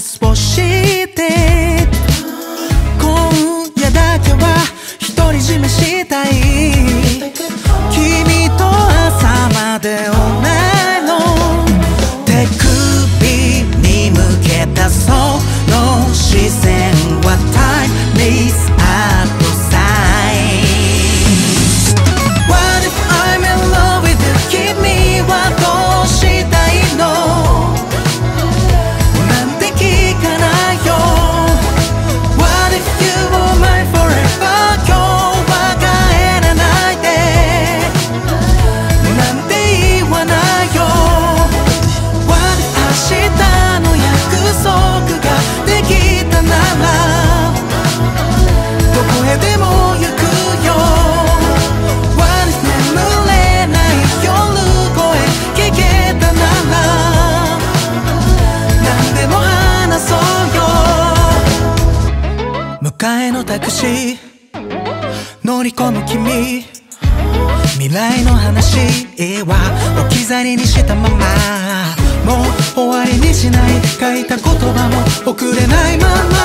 it's washing 替えのタクシー。乗り込む君。未来の話。は置き去りにしたまま。もう終わりにしない。書いた言葉も送れないまま。